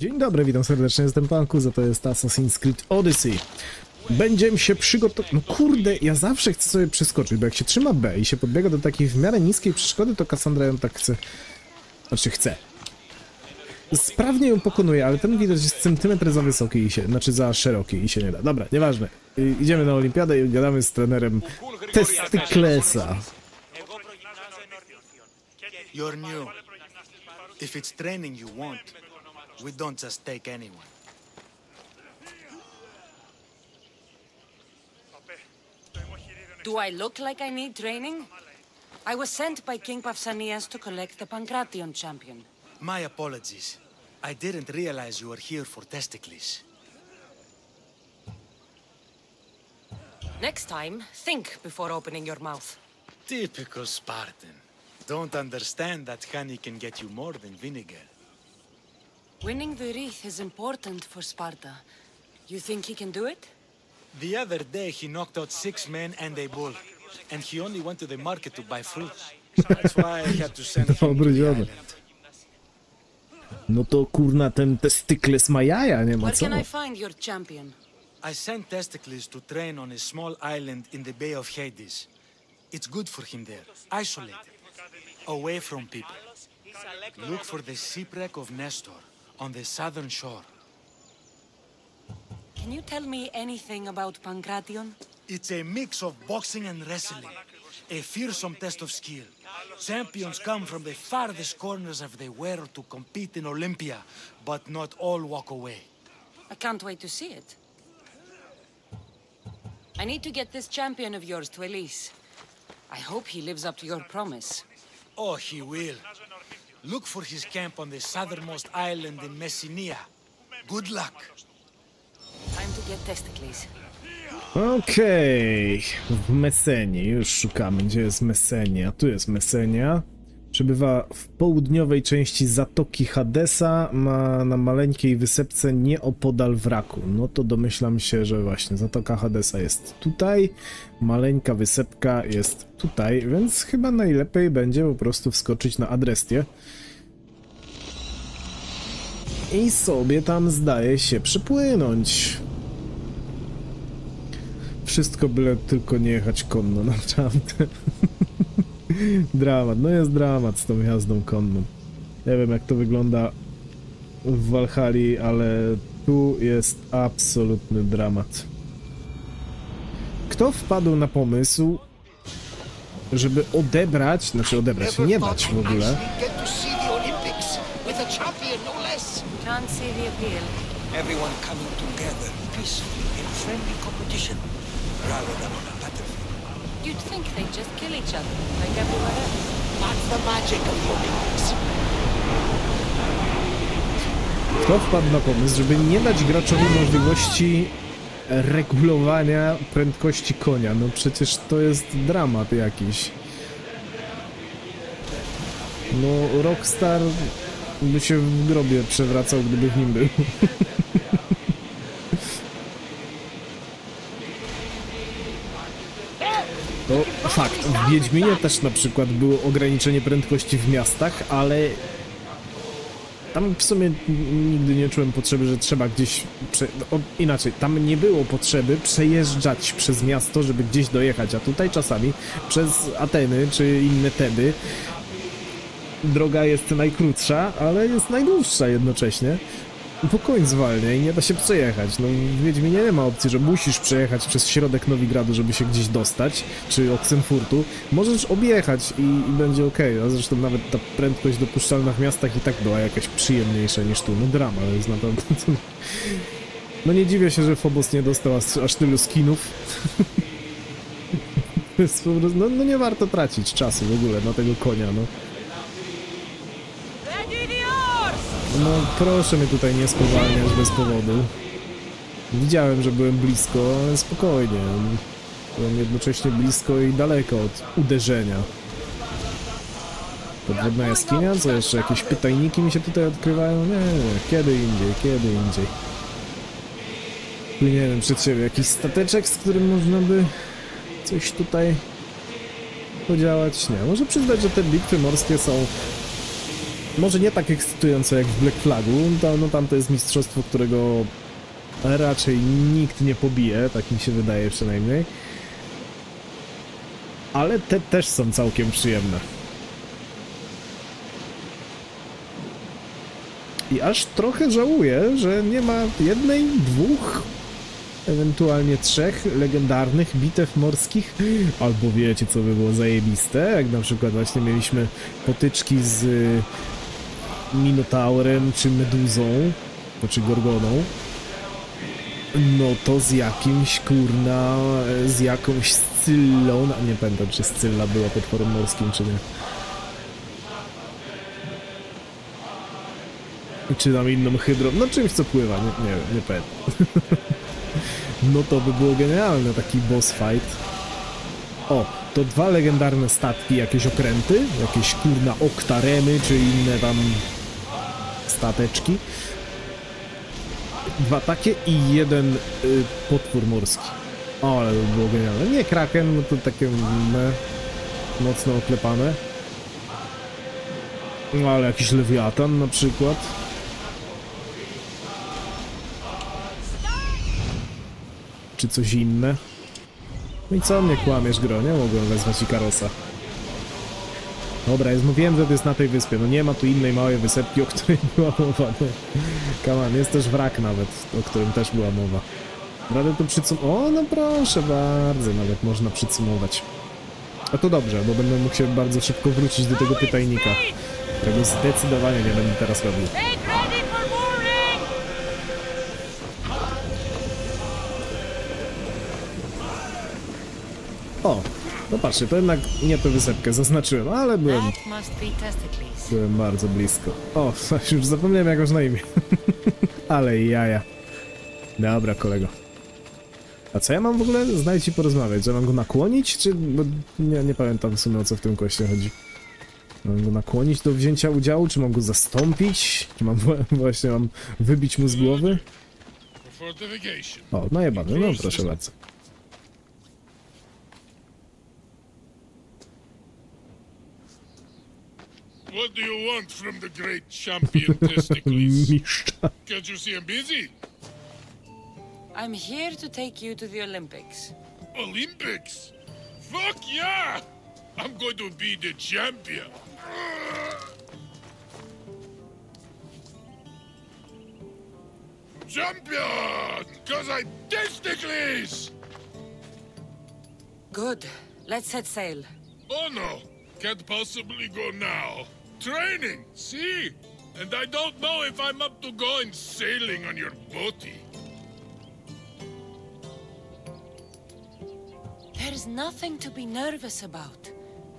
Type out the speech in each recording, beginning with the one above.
Dzień dobry, witam serdecznie, jestem Pan Kuza, to jest Assassin's Creed Odyssey. Będziemy się przygotować... No kurde, ja zawsze chcę sobie przeskoczyć, bo jak się trzyma B i się podbiega do takiej w miarę niskiej przeszkody, to Cassandra ją tak chce... Znaczy chce. Sprawnie ją pokonuje, ale ten widać jest centymetr za wysoki i się... Znaczy za szeroki i się nie da. Dobra, nieważne. I, idziemy na olimpiadę i gadamy z trenerem Testyklesa. You're new. If it's training you want, we don't just take anyone. Do I look like I need training? I was sent by King Pausanias to collect the Pancration champion. My apologies. I didn't realize you were here for Testicles. Next time, think before opening your mouth. Typical Spartan. Don't understand that honey can get you more than vinegar. Winning the wreath is important for Sparta. You think he can do it? The other day he knocked out six men and a bull. And he only went to the market to buy fruit. That's why I had to send him to the Obryzione. island. No to kurna, ten Testykles ma jaja, nie ma Where can I find your champion? I sent Testicles to train on a small island in the Bay of Hades. It's good for him there, isolated, away from people. Look for the shipwreck of Nestor on the southern shore. Can you tell me anything about Pancration? It's a mix of boxing and wrestling, a fearsome test of skill. Champions come from the farthest corners of the world to compete in Olympia, but not all walk away. I can't wait to see it. I need to get this champion of yours to Elise. I hope he lives up to your promise. Oh, he will. Look for his camp on the southernmost island in Messenia. Good luck. Time to get Testicles. Okej, w Mesenie, już szukamy, gdzie jest Mesenia. Tu jest Mesenia. Przebywa w południowej części Zatoki Hadesa, ma na maleńkiej wysepce nieopodal wraku. No to domyślam się, że właśnie Zatoka Hadesa jest tutaj, maleńka wysepka jest tutaj, więc chyba najlepiej będzie po prostu wskoczyć na Adrestię. I sobie tam zdaje się przypłynąć. Wszystko byle tylko nie jechać konno, naprawdę. dramat, no jest dramat z tą jazdą konną. Nie wiem jak to wygląda w Walhali, ale tu jest absolutny dramat. Kto wpadł na pomysł, żeby odebrać, znaczy odebrać, nie dać w ogóle. Everyone coming together peacefully in friendly competition, rather than on a. You'd think they'd just kill each other, like everywhere else. That's the magic of. Kto wpadł na pomysł, żeby nie dać graczowi możliwości regulowania prędkości konia? No przecież to jest dramat jakiś. No, Rockstar by się w grobie przewracał, gdyby w nim był. To fakt. W Wiedźminie też na przykład było ograniczenie prędkości w miastach, ale tam w sumie nigdy nie czułem potrzeby, że trzeba gdzieś. Prze... O, inaczej, tam nie było potrzeby przejeżdżać przez miasto, żeby gdzieś dojechać, a tutaj czasami przez Ateny czy inne Teby droga jest najkrótsza, ale jest najdłuższa jednocześnie. Bo koń zwalnia i nie da się przejechać. No w Wiedźminie nie ma opcji, że musisz przejechać przez środek Nowigradu, żeby się gdzieś dostać, czy Oxenfurtu. Możesz objechać i, i będzie ok. A zresztą nawet ta prędkość dopuszczalna w miastach i tak była jakaś przyjemniejsza niż tu. No drama, ale jest naprawdę... No nie dziwię się, że Phobos nie dostał aż, tylu skinów. To no, no nie warto tracić czasu w ogóle na tego konia, no. No proszę mnie tutaj nie spowalniać bez powodu. Widziałem, że byłem blisko, ale spokojnie. Byłem jednocześnie blisko i daleko od uderzenia. Podwodna jaskinia? Co jeszcze? Jakieś pytajniki mi się tutaj odkrywają? Nie, kiedy indziej, kiedy indziej. Płyniemy przed siebie. Jakiś stateczek, z którym można by coś tutaj podziałać? Nie, może przyznać, że te bitwy morskie są może nie tak ekscytujące jak w Black Flagu, to, no tam to jest mistrzostwo, którego raczej nikt nie pobije, tak mi się wydaje przynajmniej. Ale te też są całkiem przyjemne. I aż trochę żałuję, że nie ma jednej, dwóch, ewentualnie trzech legendarnych bitew morskich. Albo wiecie, co by było zajebiste, jak na przykład właśnie mieliśmy potyczki z Minotaurem czy Meduzą, czy Gorgoną. No to z jakimś kurna, e, z jakąś Scyllą, no, nie pamiętam czy Scylla była potworem morskim czy nie. Czy tam inną hydrą, no czymś co pływa, nie, nie, nie pamiętam. no to by było genialne, taki boss fight. O, to dwa legendarne statki, jakieś okręty, jakieś kurna oktaremy, czy inne tam stateczki. Dwa takie i jeden y, potwór morski. O, ale to by było genialne. Nie kraken, no to takie me, mocno oklepane. No ale jakiś lewiatan na przykład. Czy coś inne. No i co mnie kłamiesz, gro? Nie mogłem wezwać Ikarosa. Dobra, już mówiłem, że to jest na tej wyspie. No nie ma tu innej małej wysepki, o której była mowa. Come on, jest też wrak nawet, o którym też była mowa. Radę tu przycumować. O, no proszę bardzo, nawet można przycumować. A to dobrze, bo będę mógł się bardzo szybko wrócić do tego pytajnika. Tego zdecydowanie nie będę teraz robił. O, no patrzcie, to jednak nie tę wysepkę zaznaczyłem, ale byłem, byłem bardzo blisko. O, już zapomniałem jak masz na imię. ale jaja. Dobra, kolego. A co ja mam w ogóle znaleźć i porozmawiać? Że mam go nakłonić, czy... Bo nie, nie pamiętam w sumie o co w tym koście chodzi. Mam go nakłonić do wzięcia udziału, czy mam go zastąpić? Czy mam właśnie mam wybić mu z głowy? O, najebany, no proszę bardzo. What do you want from the great champion testicles? Can't you see I'm busy? I'm here to take you to the Olympics. Olympics? Fuck yeah! I'm going to be the champion. Champion! Cause I testicles! Good. Let's set sail. Oh no, can't possibly go now. Training, see? And I don't know if I'm up to going sailing on your boaty. There's nothing to be nervous about.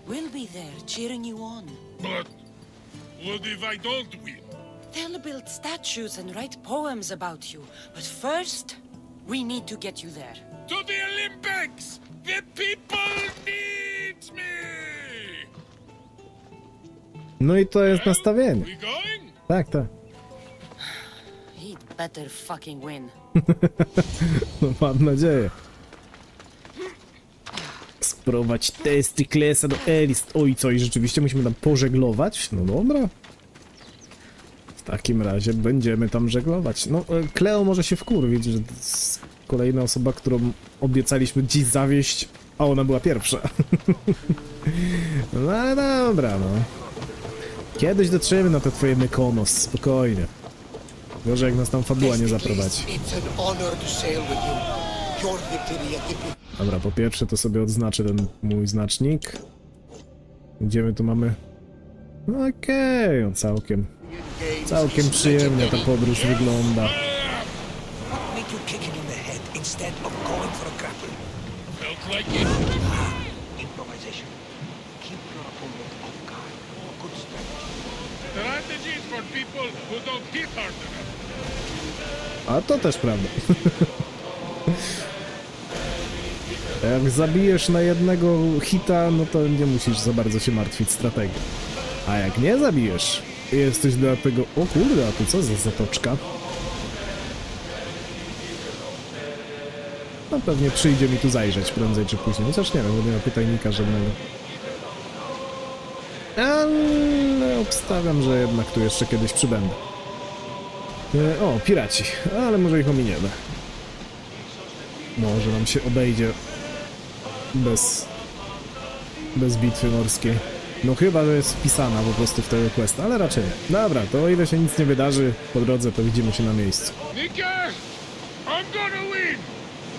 We'll be there cheering you on. But what if I don't win? They'll build statues and write poems about you. But first, we need to get you there. To the Olympics! The people needs No i to jest nastawienie. Tak, tak. He'd better fucking win. No mam nadzieję. Sprowadź testy Klesa do Elist. Oj, co, i rzeczywiście musimy tam pożeglować? No dobra. W takim razie będziemy tam żeglować. No, e, Kleo może się wkurwić, że to jest kolejna osoba, którą obiecaliśmy dziś zawieść, a ona była pierwsza. No ale dobra, no. Kiedyś dotrzemy na to twoje Mykonos, spokojnie. Gorzej jak nas tam fabuła nie zaprowadzi. Dobra, po pierwsze to sobie odznaczę ten mój znacznik. Gdzie my tu mamy? No Okej, no całkiem, całkiem przyjemnie ta podróż wygląda. Like it. Improvisation. Keep your opponent off guard. Strategy. Strategies for people who don't hit hard enough. A to też prawda. Jak zabijesz na jednego hita, no to nie musisz za bardzo się martwić strategią. A jak nie zabijesz, jesteś do tego... O kurde, a tu co za zatoczka? No pewnie przyjdzie mi tu zajrzeć prędzej czy później, chociaż nie wiem, bo nie ma pytajnika żadnego. Ale obstawiam, że jednak tu jeszcze kiedyś przybędę. E, o, piraci, ale może ich ominiemy. Może nam się obejdzie bez, bez bitwy morskiej. No chyba, że jest wpisana po prostu w tego questa, ale raczej nie. Dobra, to o ile się nic nie wydarzy po drodze, to widzimy się na miejscu. Nika, I'm gonna win!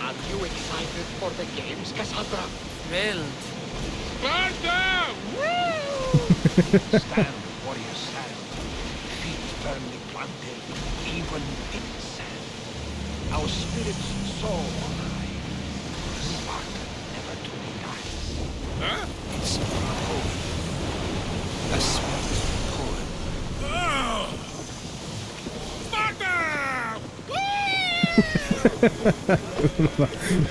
Are you excited for the games, Cassandra? Thrilled. Sparta! Stand. In sand. Our spirits soar high. Sparta never truly dies. Huh? It's a poem. A sweet poem. Oh! Sparta!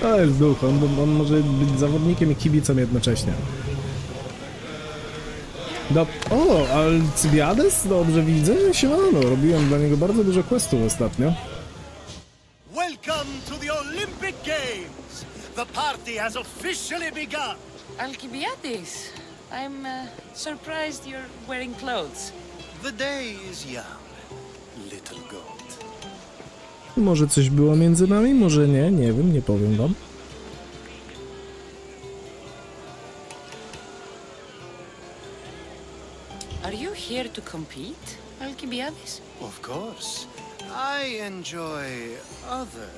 To jest duch, on, on może być zawodnikiem i kibicem jednocześnie. Do... O, Alcybiades? Dobrze widzę. Siemano, robiłem dla niego bardzo dużo questów ostatnio. Welcome to the Olympic Games! The party has officially begun! Alcibiades, I'm uh, surprised you're wearing clothes. The day is young, little goat. Może coś było między nami, może nie, nie wiem, nie powiem wam. To compete, Alcibiades? Of course, I enjoy other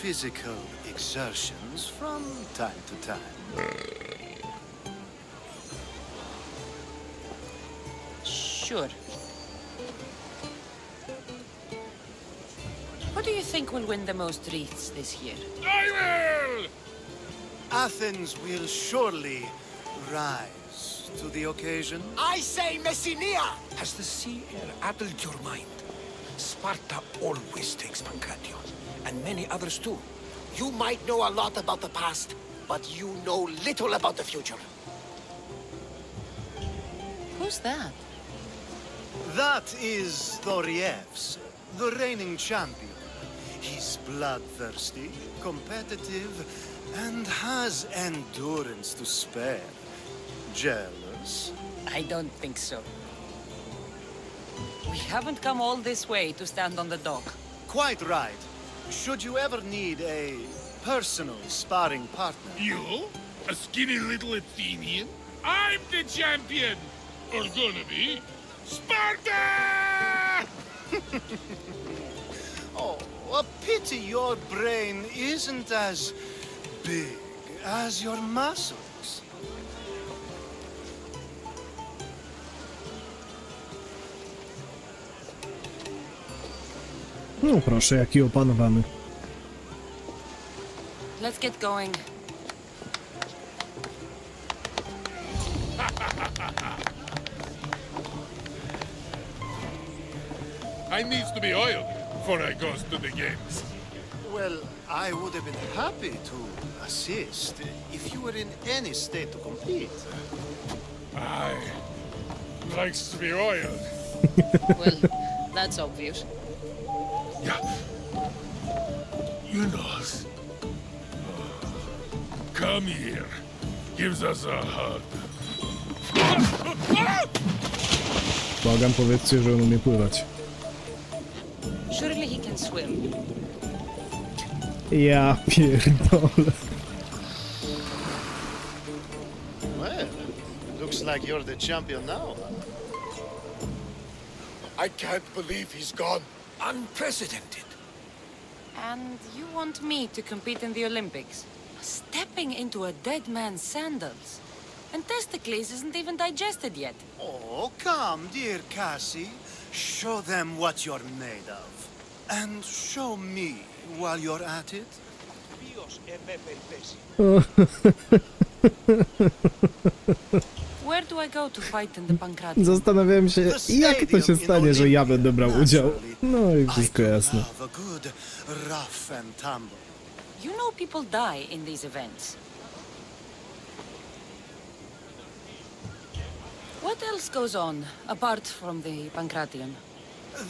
physical exertions from time to time. Sure. Who do you think will win the most wreaths this year? I will! Athens will surely rise to the occasion. I say Messinia! Has the sea air addled your mind? Sparta always takes Pancration, and many others too. You might know a lot about the past, but you know little about the future. Who's that? That is Thorievs, the reigning champion. He's bloodthirsty, competitive, and has endurance to spare. Jealous? I don't think so. We haven't come all this way to stand on the dock. Quite right. Should you ever need a personal sparring partner, You? A skinny little Athenian? I'm the champion! Or gonna be. Sparta! Oh, a pity your brain isn't as big as your muscles. No proszę, jaki opanowany. Let's get going. I needs to be oiled before I goes to the games. Well, I would have been happy to assist if you were in any state to compete. I likes to be oiled. Well, that's obvious. Yeah. You knows. Come here. Gives us a hug. Błagam, powiedzcie, że on umie pływać. Surely he can swim. Ja pierdolę. Well, looks like you're the champion now. I can't believe he's gone. Unprecedented. And you want me to compete in the Olympics? Stepping into a dead man's sandals. And Testicles isn't even digested yet. Oh, come, dear Cassie. Show them what you're made of. And show me while you're at it. Zastanawiałem się, jak to się stanie, że ja będę brał udział. No i wszystko jasne. love a good rough and tumble. You know people die in these events. What else goes on, apart from the Pancration?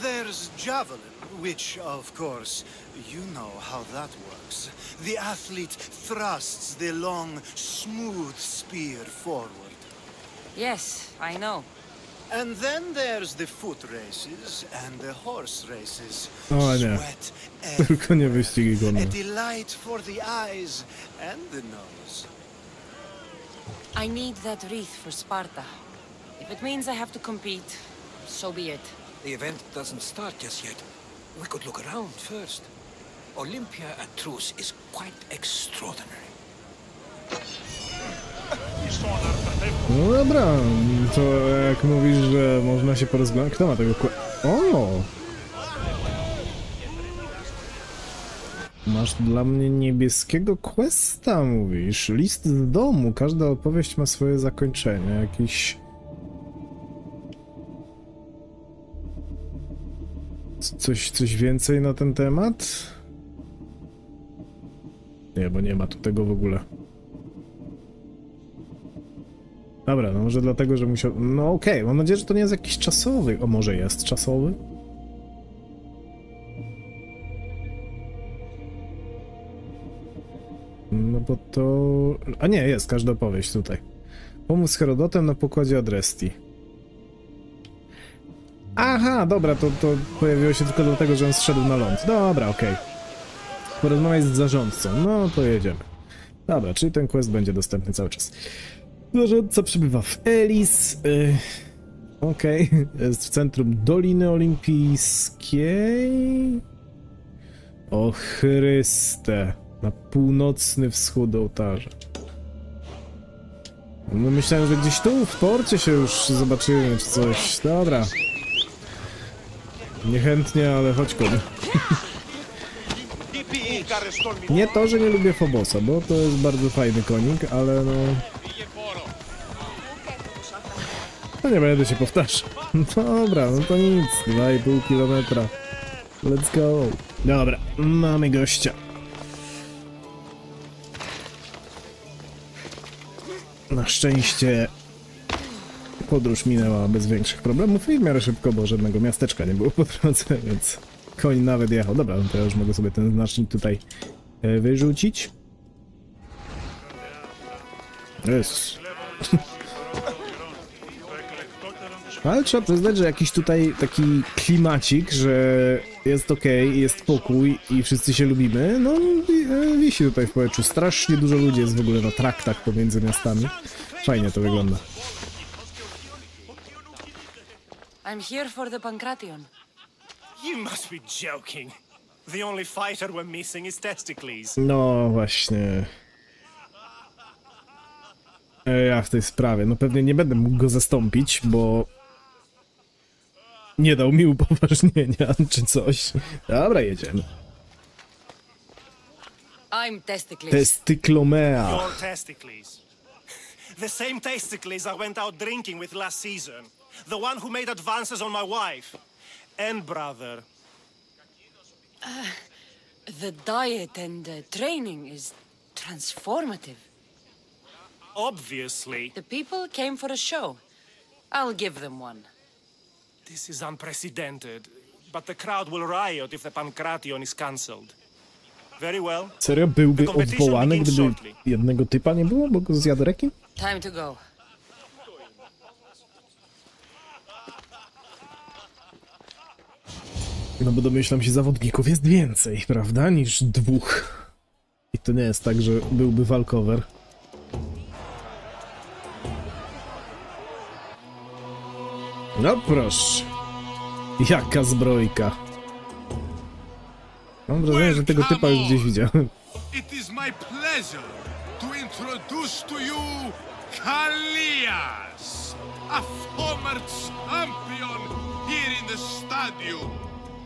There's javelin, which, of course, you know how that works. The athlete thrusts the long, smooth spear forward. Yes, I know. And then there's the foot races and the horse races. O nie. Sweat Tylko nie wyścigi A delight for the eyes and the nose. I need that wreath for Sparta. If it means I have to compete, so be it. The event doesn't start just yet. We could look around first. Olympia at Truce is quite extraordinary. No dobra, to jak mówisz, że można się porozglądać... Kto ma tego. O! Masz dla mnie niebieskiego questa, mówisz. List z domu. Każda opowieść ma swoje zakończenie. Jakiś... Coś, coś więcej na ten temat? Nie, bo nie ma tu tego w ogóle. Dobra, no może dlatego, że musiał... No okej, mam nadzieję, że to nie jest jakiś czasowy. O, może jest czasowy? No bo to... A nie, jest każda opowieź tutaj. Pomóc Herodotem na pokładzie Adresti. Aha, dobra, to, to pojawiło się tylko dlatego, że on zszedł na ląd. Dobra, okej. Porozmawiać z zarządcą. No, to jedziemy. Dobra, czyli ten quest będzie dostępny cały czas. Zarządca przebywa w Elis. Y, Okej, jest w centrum Doliny Olimpijskiej. O Chryste. Na północny wschód ołtarza. No myślałem, że gdzieś tu w porcie się już zobaczymy, czy coś. Dobra. Niechętnie, ale chodź kurde. Nie to, że nie lubię Fobosa, bo to jest bardzo fajny konik, ale no... Nie będę się powtarzał. Dobra, no to nic, 2,5 kilometra. Let's go. Dobra, mamy gościa. Na szczęście podróż minęła bez większych problemów i w miarę szybko, bo żadnego miasteczka nie było po drodze, więc koń nawet jechał. Dobra, no to ja już mogę sobie ten znacznik tutaj e, wyrzucić. Jezus. Ale trzeba przyznać, że jakiś tutaj taki klimacik, że jest okej, jest pokój i wszyscy się lubimy, no e, wisi tutaj w powietrzu. Strasznie dużo ludzi jest w ogóle na traktach pomiędzy miastami. Fajnie to wygląda. I'm here for the Pancration. You must be joking. The only fighter we're missing is Testicles. No właśnie. E, Ja w tej sprawie. No pewnie nie będę mógł go zastąpić, bo nie dał mi upoważnienia czy coś. Dobra, jedziemy. I'm Testicles. Testyklomea. Your Testicles. The same Testicles I went out drinking with last season. The one who made advances on my wife. And brother. the diet and uh, training is transformative. Obviously, The people came for a show. I'll give them one. This is unprecedented. But the crowd will riot if the Pancration is cancelled. Very well. Serio byłby odwołany, gdyby shortly. jednego typa nie było, bo go zjadł rekin? Time to go. No bo domyślam się, zawodników jest więcej, prawda, niż dwóch. I to nie jest tak, że byłby walkover. No proszę. Jaka zbrojka. Mam wrażenie, że tego typa już gdzieś widziałem. It is my pleasure to introduce to you Kalias, a former champion here in the stadium,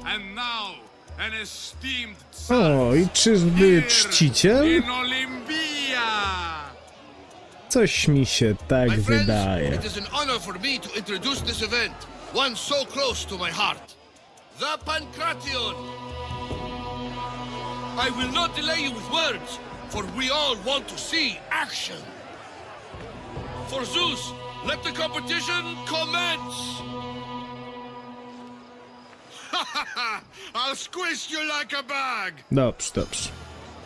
and now an esteemed O, i czyżby czciciel? in Olympia. Coś mi się tak My friends, it is an honor for me to introduce this event, one so close to my heart. The Pancration! I will not delay you with words, for we all want to see action. For Zeus, let the competition commence! I'll squish you like a bag. Dobrze, dobrze.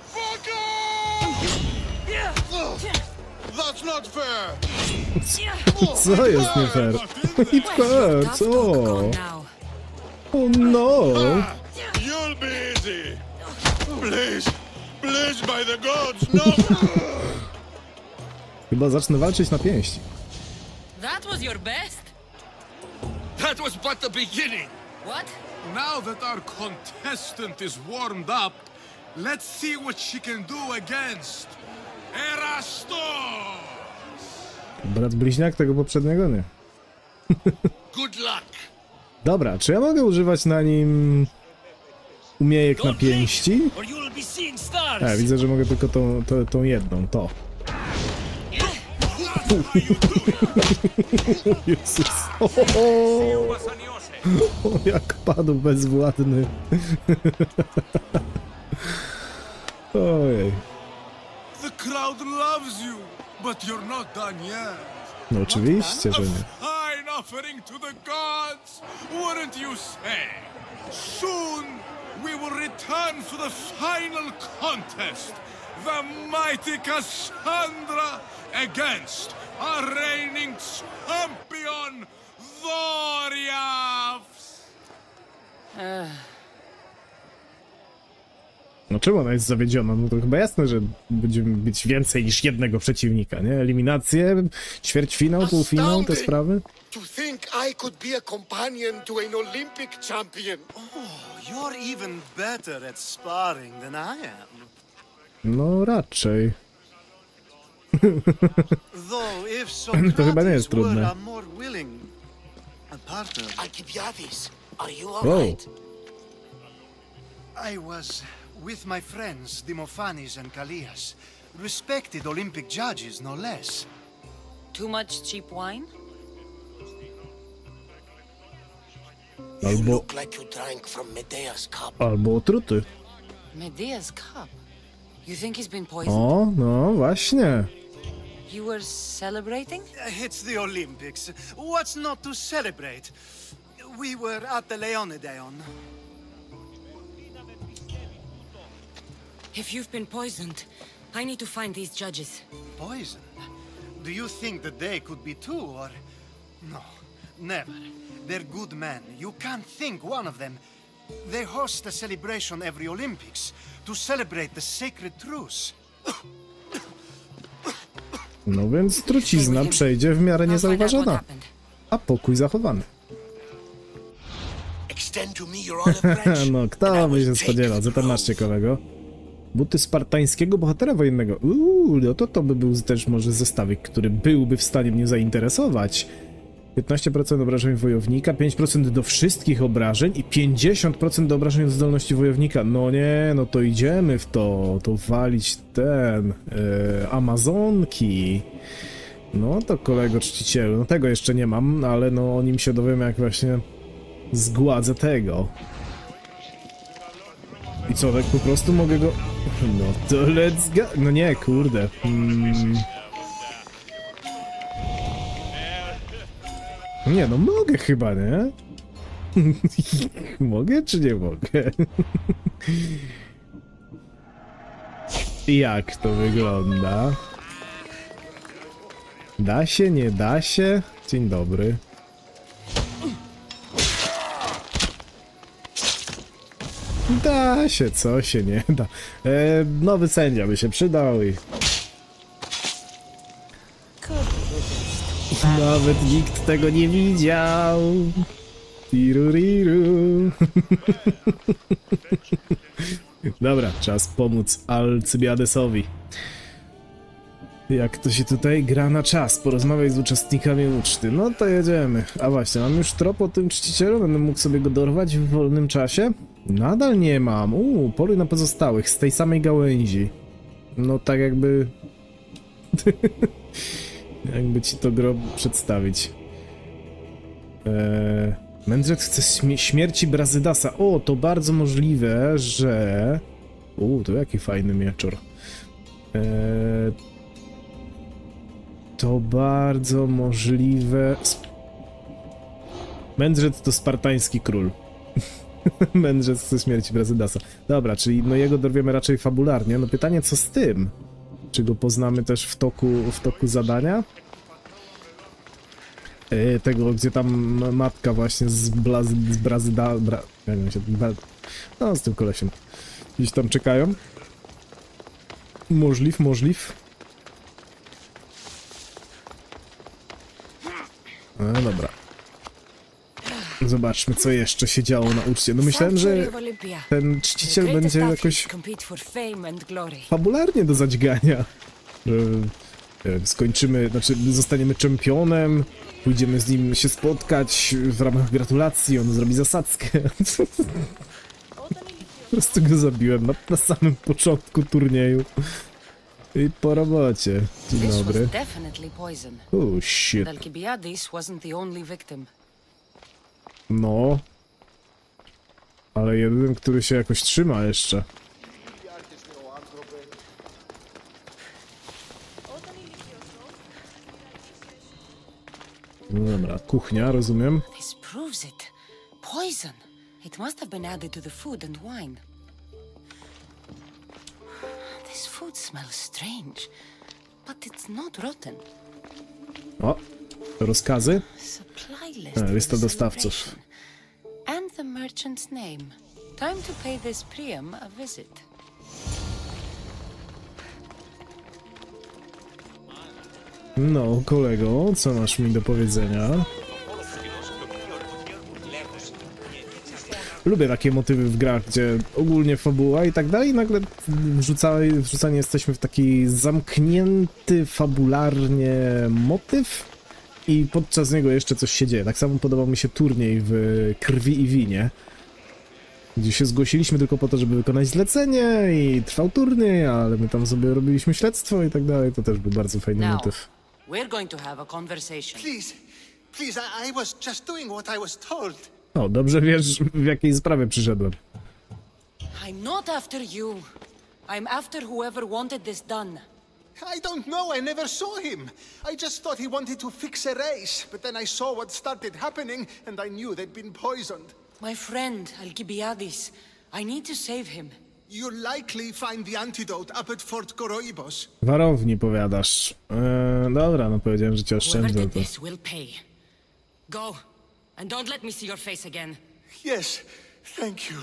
Fuck off! That's not fair! Co jest nie fair? I Tough co? talk gone now. O no! Ah, you'll be easy! Please! Please, by the gods, no! Chyba zacznę walczyć na pięści. That was your best? That was but the beginning. What? now that our contestant is warmed up, let's see what she can do against Erastos! Brat bliźniak tego poprzedniego nie. Good luck. Dobra, czy ja mogę używać na nim umiejek na pięści? A, widzę, że mogę tylko tą, tą, tą jedną, to. Jezus. O, o, o, jak padł bezwładny. Ojej. The crowd loves you, but you're not done yet. No oczywiście, że nie. Fine offering to the gods, wouldn't you say? Soon we will return for the final contest. The mighty Cassandra against our reigning champion, Thoriafs! Uh, No czemu ona jest zawiedziona? No to chyba jasne, że będziemy mieć więcej niż jednego przeciwnika, nie? Eliminacje, ćwierćfinał, półfinał, te sprawy. To think I could be a companion to an Olympic champion. You're even better at sparring than I am. No raczej. To chyba nie jest trudne. alright? I was with my friends Dimophanes and Callias, respected Olympic judges no less. Too much cheap wine? You Albo, look like you drank from Medea's cup. albo otruty. Medea's cup. You think he's been poisoned? O, no właśnie. You were celebrating? Eh, it's the Olympics. What's not to celebrate? We were at the Leonideon. If you've been poisoned, I need to find these judges. Poison? Do you think that they could be too, or... No, never. They're good men. You can't think one of them. They host a celebration every Olympics to celebrate the sacred truce. No więc trucizna przejdzie w miarę niezauważona, a pokój zachowany. No, kto by się spodziewał, tam masz ciekawego? Buty spartańskiego bohatera wojennego. Uuu, no to to by był też może zestawik, który byłby w stanie mnie zainteresować. 15% obrażeń wojownika, 5% do wszystkich obrażeń i 50% do obrażeń od zdolności wojownika. No nie, no to idziemy w to, to walić ten, e, Amazonki. No to kolego czcicielu, no tego jeszcze nie mam, ale no o nim się dowiem jak właśnie zgładzę tego. Tak po prostu mogę go... No to let's go... No nie, kurde. Mm. Nie, no mogę chyba, nie? mogę czy nie mogę? Jak to wygląda? Da się, nie da się? Dzień dobry. Da się, co się nie da. E, nowy sędzia by się przydał i... Nawet nikt tego nie widział. Tiruriru. Dobra, czas pomóc Alcybiadesowi. Jak to się tutaj gra na czas? Porozmawiaj z uczestnikami uczty. No to jedziemy. A właśnie, mam już trop o tym czcicielu? Będę mógł sobie go dorwać w wolnym czasie? Nadal nie mam. Uuu, poluj na pozostałych z tej samej gałęzi. No tak jakby... jakby ci to gro przedstawić. Eee, Mędrzec chce śmie- śmierci Brazydasa. O, to bardzo możliwe, że... Uuu, to jaki fajny mieczor. Eee, to bardzo możliwe... Mędrzec to spartański król. Mędrzec chce śmierci Brazydasa. Dobra, czyli no jego dorwiemy raczej fabularnie. No pytanie, co z tym? czy go poznamy też w toku, w toku zadania. E, tego, gdzie tam matka właśnie z, Blaz, z Brazyda... Bra, jak on się, Bra, no, z tym kolesiem. Gdzieś tam czekają. Możliw, możliw. No dobra. Zobaczmy, co jeszcze się działo na uczcie. No myślałem, że ten czciciel będzie jakoś fabularnie do zadźgania. Że skończymy, znaczy zostaniemy czempionem, pójdziemy z nim się spotkać w ramach gratulacji, on zrobi zasadzkę. Po prostu go zabiłem na, na samym początku turnieju. I po robocie. Dzień dobry. Oh shit. No. Ale jeden, który się jakoś trzyma jeszcze. No dobra, kuchnia, rozumiem. This proves it. Poison. It must have been added to the food and wine. This food smells strange, but it's not rotten. O, rozkazy? A, lista the dostawców. And the merchant's name. Time to pay this Priam a visit. No, kolego, co masz mi do powiedzenia? Lubię takie motywy w grach, gdzie ogólnie fabuła i tak dalej, i nagle wrzucamy, wrzucani jesteśmy w taki zamknięty fabularnie motyw i podczas niego jeszcze coś się dzieje. Tak samo podobał mi się turniej w Krwi i Winie, gdzie się zgłosiliśmy tylko po to, żeby wykonać zlecenie i trwał turniej, ale my tam sobie robiliśmy śledztwo i tak dalej. To też był bardzo fajny Now, motyw. we're going to have a conversation. Please, please, I, I was just doing what I was told. O, dobrze wiesz, w jakiej sprawie przyszedłem. I'm not after you. I'm after whoever wanted this done. I don't know, I never saw him. I just thought he wanted to fix a race, but then I saw what started happening, and I knew they'd been poisoned. My friend, Alcibiades. I need to save him. You'll likely find the antidote up at Fort Koroibos. Warowni powiadasz. Eee, dobra, no powiedziałem, że cię Whoever oszczędzę did to. this will pay. Go, and don't let me see your face again. Yes, thank you.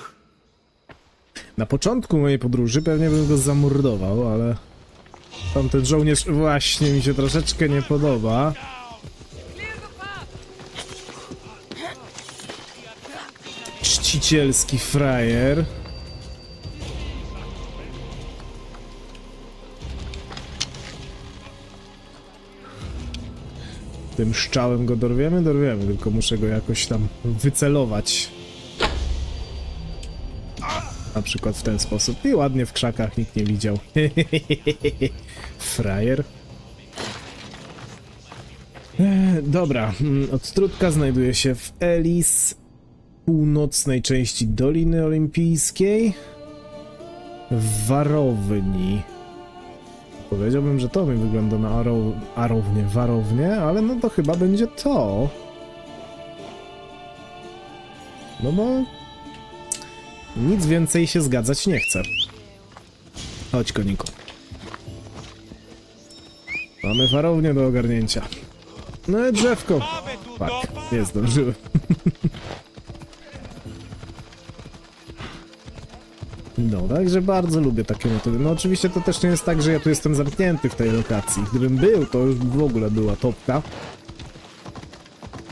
Na początku mojej podróży pewnie bym go zamordował, ale... Tamten żołnierz właśnie mi się troszeczkę nie podoba. Czcicielski frajer. Tym szczałem go dorwiemy? Dorwiemy, tylko muszę go jakoś tam wycelować. Na przykład w ten sposób. I ładnie w krzakach nikt nie widział. Frajer. E, dobra, mm, odtrutka znajduje się w Elis, północnej części Doliny Olimpijskiej, w Warowni. Powiedziałbym, że to mi wygląda na arow arownie, warownie, ale no to chyba będzie to. No bo nic więcej się zgadzać nie chcę. Chodź, koniku. Mamy warownię do ogarnięcia. No i drzewko. Tak, nie zdążyłem. No, także bardzo lubię takie motywy. No oczywiście to też nie jest tak, że ja tu jestem zamknięty w tej lokacji. Gdybym był, to już w ogóle była topka.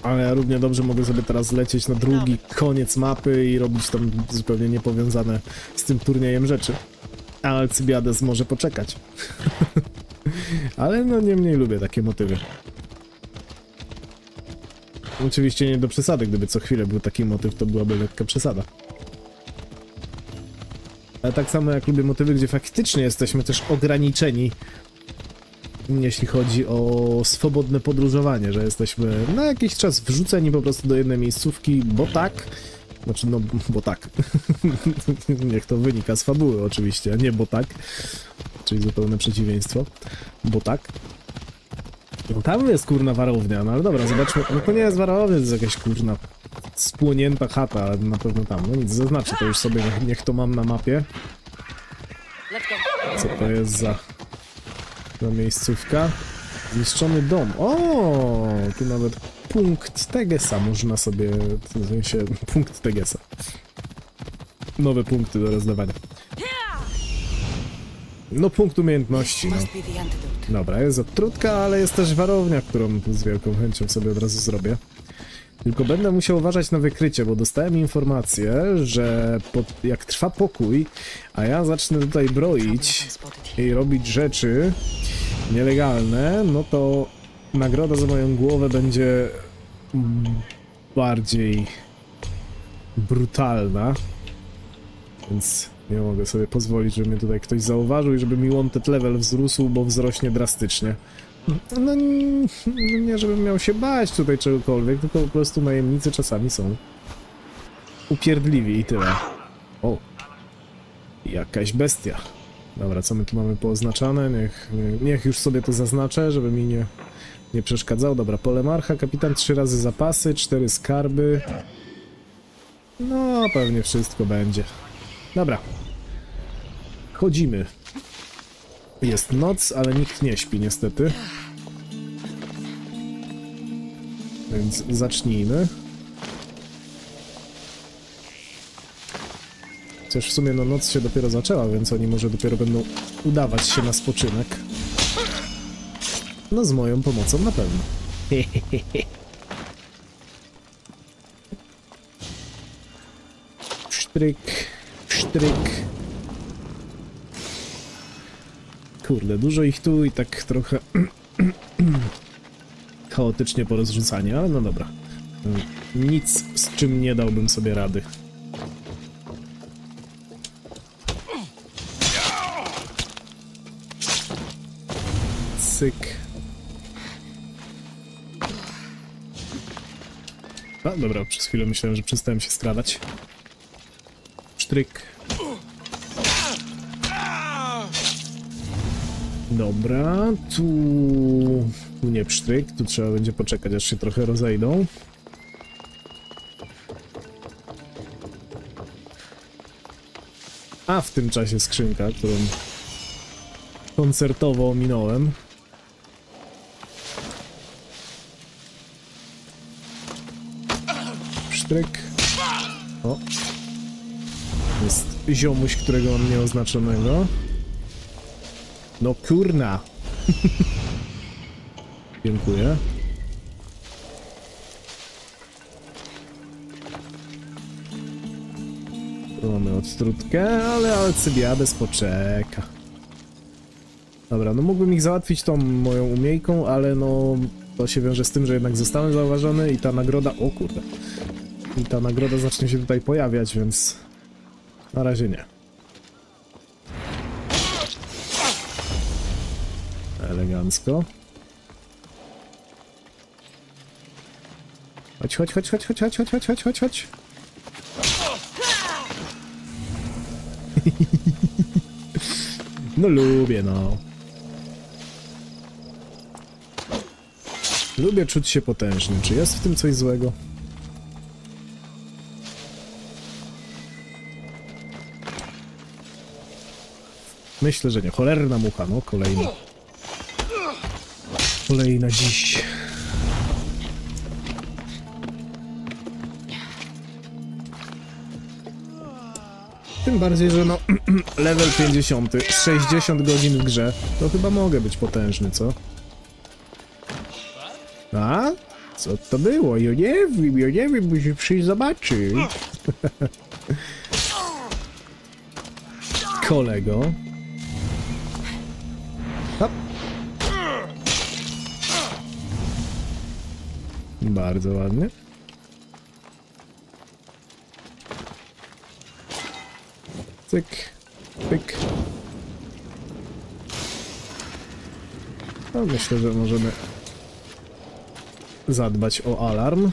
Ale ja równie dobrze mogę sobie teraz lecieć na drugi koniec mapy i robić tam zupełnie niepowiązane z tym turniejem rzeczy. A Alcybiades może poczekać. Ale no niemniej lubię takie motywy. Oczywiście nie do przesady, gdyby co chwilę był taki motyw, to byłaby lekka przesada. Ale tak samo jak lubię motywy, gdzie faktycznie jesteśmy też ograniczeni, jeśli chodzi o swobodne podróżowanie, że jesteśmy na jakiś czas wrzuceni po prostu do jednej miejscówki, bo tak. Znaczy, no, bo tak. Niech to wynika z fabuły oczywiście, a nie bo tak. Czyli zupełne przeciwieństwo. Bo tak. No tam jest kurna warownia, no ale dobra, zobaczmy. No to nie jest warownia, to jest jakaś kurna spłonięta chata, na pewno tam. No nic, zaznaczę to już sobie, niech, to mam na mapie. Co to jest za Na miejscówka. Zniszczony dom. O, tu nawet punkt Tegesa można sobie, w sensie punkt Tegesa. Nowe punkty do rozdawania. No punkt umiejętności, no. Dobra, jest odtrutka, ale jest też warownia, którą z wielką chęcią sobie od razu zrobię. Tylko będę musiał uważać na wykrycie, bo dostałem informację, że pod, jak trwa pokój, a ja zacznę tutaj broić i robić rzeczy nielegalne, no to nagroda za moją głowę będzie bardziej brutalna. Więc nie mogę sobie pozwolić, żeby mnie tutaj ktoś zauważył i żeby mi wanted level wzrósł, bo wzrośnie drastycznie. No, no nie, żebym miał się bać tutaj czegokolwiek, tylko po prostu najemnicy czasami są upierdliwi i tyle. O! Jakaś bestia. Dobra, co my tu mamy pooznaczane? Niech, niech już sobie to zaznaczę, żeby mi nie, nie przeszkadzał. Dobra, pole marcha, kapitan trzy razy zapasy, cztery skarby. No, pewnie wszystko będzie. Dobra. Chodzimy. Jest noc, ale nikt nie śpi niestety. Więc zacznijmy. Chociaż w sumie no noc się dopiero zaczęła, więc oni może dopiero będą udawać się na spoczynek. No z moją pomocą na pewno. Psztryk, psztryk. Kurde, dużo ich tu i tak trochę chaotycznie porozrzucanie, ale no dobra. Nic z czym nie dałbym sobie rady. Cyk. A, dobra, przez chwilę myślałem, że przestałem się skradać. Sztryk. Dobra, tu... tu nie psztryk, tu trzeba będzie poczekać, aż się trochę rozejdą. A w tym czasie skrzynka, którą koncertowo ominąłem. Psztryk. O. Jest ziomuś, którego mam nieoznaczonego. No kurna. Dziękuję. Tu mamy odstrutkę, ale Alcybiades poczeka. Dobra, no mógłbym ich załatwić tą moją umiejką, ale no to się wiąże z tym, że jednak zostanę zauważony i ta nagroda... O kurde. I ta nagroda zacznie się tutaj pojawiać, więc na razie nie. Elegancko. Chodź, chodź, chodź, chodź, chodź, chodź, chodź, chodź, chodź, chodź, chodź. No lubię, no. Lubię czuć się potężnym. Czy jest w tym coś złego? Myślę, że nie. Cholerna mucha, no kolejna. Kolejna dziś. Tym bardziej, że no level 50, 60 godzin w grze, to chyba mogę być potężny, co? A? Co to było? Ja nie wiem, ja nie wiem, muszę przyjść zobaczyć. Kolego. Bardzo ładnie. Cyk, pyk. No myślę, że możemy zadbać o alarm.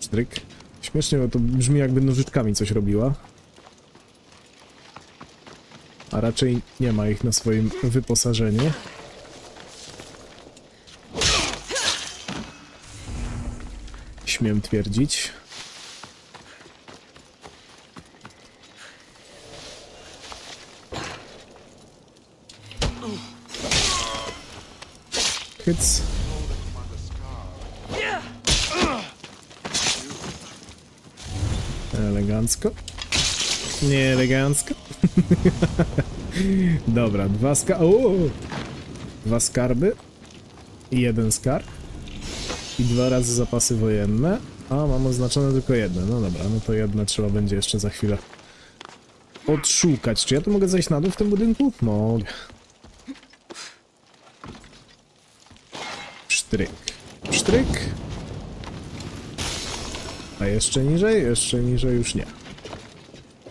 Stryk. Śmiesznie, bo to brzmi jakby nożyczkami coś robiła. A raczej nie ma ich na swoim wyposażeniu. Śmiem twierdzić. Hyc. Elegancko. Nie elegancko. Dobra, dwa ska... O! Dwa skarby. I jeden skarb. I dwa razy zapasy wojenne. A, mam oznaczone tylko jedne. No dobra, no to jedne trzeba będzie jeszcze za chwilę odszukać. Czy ja tu mogę zejść na dół w tym budynku? Mogę. Psztryk. Psztryk. A jeszcze niżej? Jeszcze niżej już nie.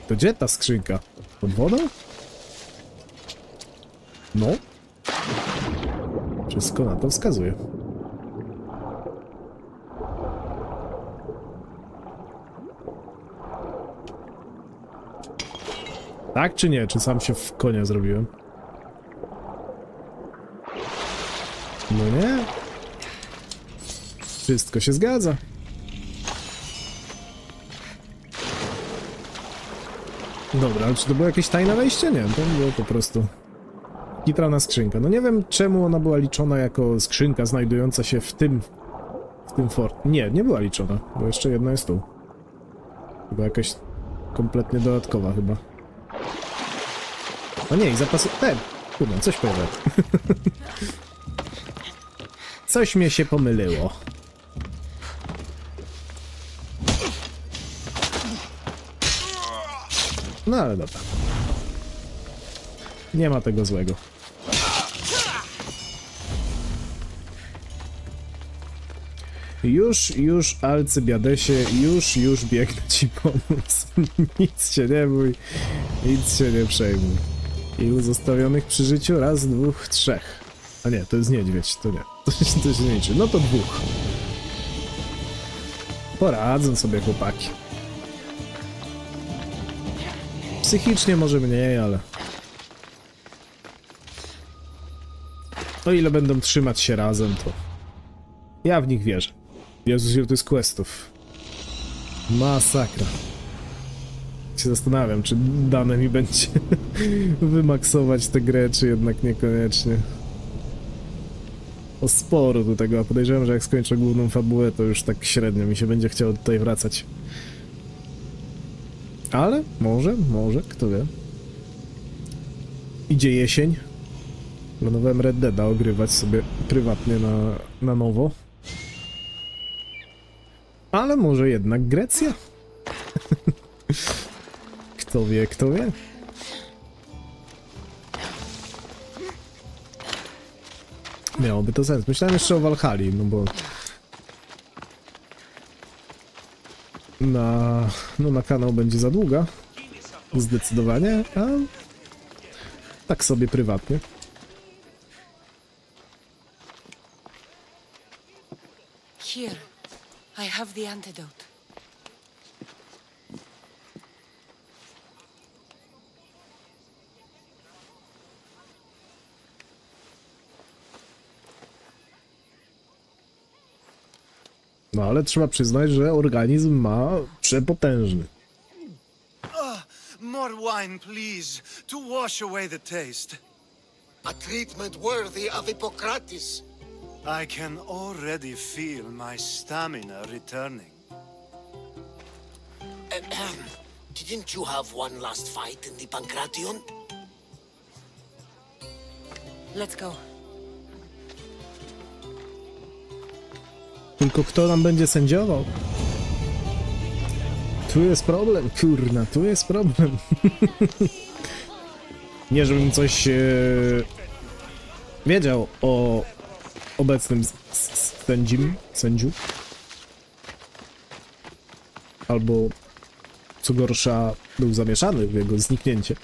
To gdzie ta skrzynka? Pod wodą? No. Wszystko na to wskazuje. Tak czy nie? Czy sam się w konia zrobiłem? No nie. Wszystko się zgadza. Dobra, ale czy to było jakieś tajne wejście? Nie, to było po prostu kitrana skrzynka. No nie wiem, czemu ona była liczona jako skrzynka znajdująca się w tym w tym fort. Nie, nie była liczona, bo jeszcze jedna jest tu. Chyba jakaś kompletnie dodatkowa chyba. O nie, i zapasy... Ten! Kurde, coś powiem. coś mnie się pomyliło. No ale dobra. Nie ma tego złego. Już, już, Alcybiadesie, już, już biegnę ci pomóc. nic się nie bój, nic się nie przejmuj. Ilu zostawionych przy życiu? Raz, dwóch, trzech. A nie, to jest niedźwiedź, to nie. To, się- to się nie liczy. No to dwóch. Poradzą sobie chłopaki. Psychicznie może mniej, ale... O ile będą trzymać się razem, to... Ja w nich wierzę. Jezus, ile to jest questów. Masakra. Się zastanawiam, czy dane mi będzie wymaksować tę grę, czy jednak niekoniecznie. O sporo tu tego, a podejrzewam, że jak skończę główną fabułę, to już tak średnio mi się będzie chciało tutaj wracać. Ale może, może, kto wie. Idzie jesień. Planowałem Red Deada ogrywać sobie prywatnie na, na nowo. Ale może jednak Grecja? Kto wie, kto wie? Miałoby to sens. Myślałem jeszcze o Valhalla, no bo... Na... no na kanał będzie za długa. Zdecydowanie, a... Tak sobie prywatnie. Here, I have the antidote. No ale trzeba przyznać, że organizm ma przepotężny. More wine, please, to wash away the taste. A treatment worthy of Hippocrates. I can already feel my stamina returning. Ahem. Didn't you have one last fight in the Pancration? Let's go. Tylko kto nam będzie sędziował? Tu jest problem, kurna, tu jest problem. Nie, żebym coś e, wiedział o obecnym sędzim, sędziu. Albo, co gorsza, był zamieszany w jego zniknięcie.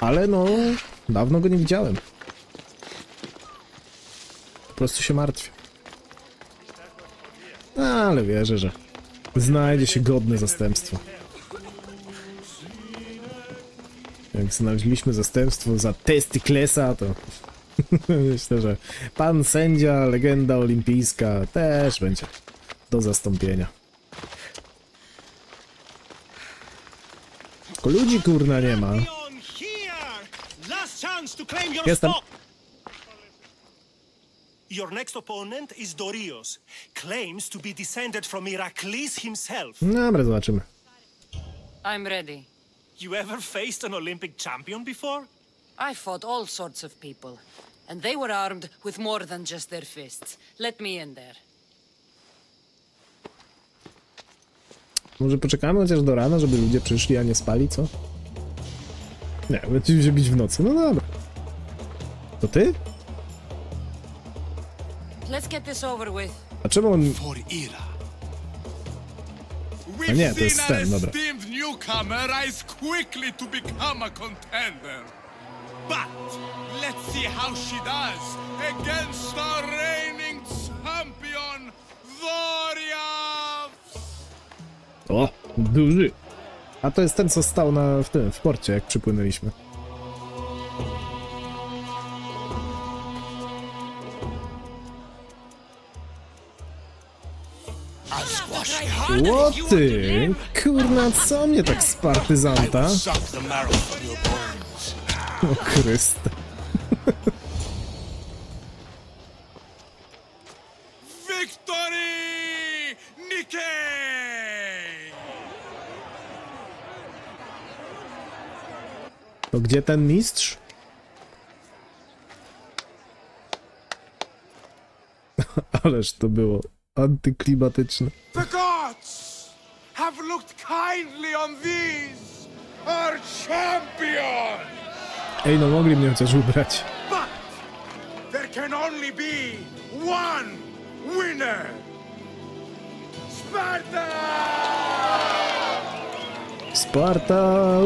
Ale no, dawno go nie widziałem. Po prostu się martwię. Ale wierzę, że znajdzie się godne zastępstwo. Jak znaleźliśmy zastępstwo za testy Klesa, to myślę, że pan sędzia, legenda olimpijska też będzie do zastąpienia. Tylko ludzi kurna nie ma. On here! Last chance chance to claim your Jestem. spot! Your next opponent is Dorios. Claims to be descended from Heracles himself. Dobra, zobaczymy. I'm ready. You ever faced an Olympic champion before? I fought all sorts of people, and they were armed with more than just their fists. Let me in there. Może poczekamy chociaż do rana, żeby ludzie przyszli, a nie spali, co? Nie, będziemy się bić w nocy. No dobra. To ty? Let's get this over with. A czemu on... For Ira. A nie, to jest ten, dobra. esteemed newcomer rise quickly to become a contender. But let's see how she does against our reigning champion, Dorian. O, duży. A to jest ten, co stał na, w tym, w porcie, jak przypłynęliśmy. Łoty! Kurna, co mnie tak z partyzanta? Suck the marrow from your bones. O Chryste. Victory! Nikkei! To gdzie ten mistrz? Ależ to było antyklimatyczne. Looked kindly on these, our champions! Ej, no mogli mnie chociaż ubrać. But there can only be one winner! Sparta! Sparta!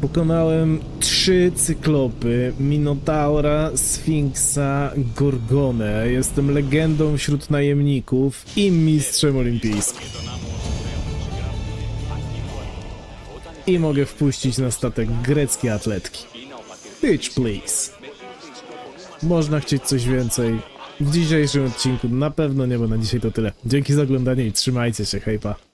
Pokonałem trzy cyklopy, Minotaura, Sfinksa, Gorgonę. Jestem legendą wśród najemników i mistrzem olimpijskim. I mogę wpuścić na statek greckie atletki. Pitch please. Można chcieć coś więcej. W dzisiejszym odcinku na pewno nie, bo na dzisiaj to tyle. Dzięki za oglądanie i trzymajcie się, hejpa.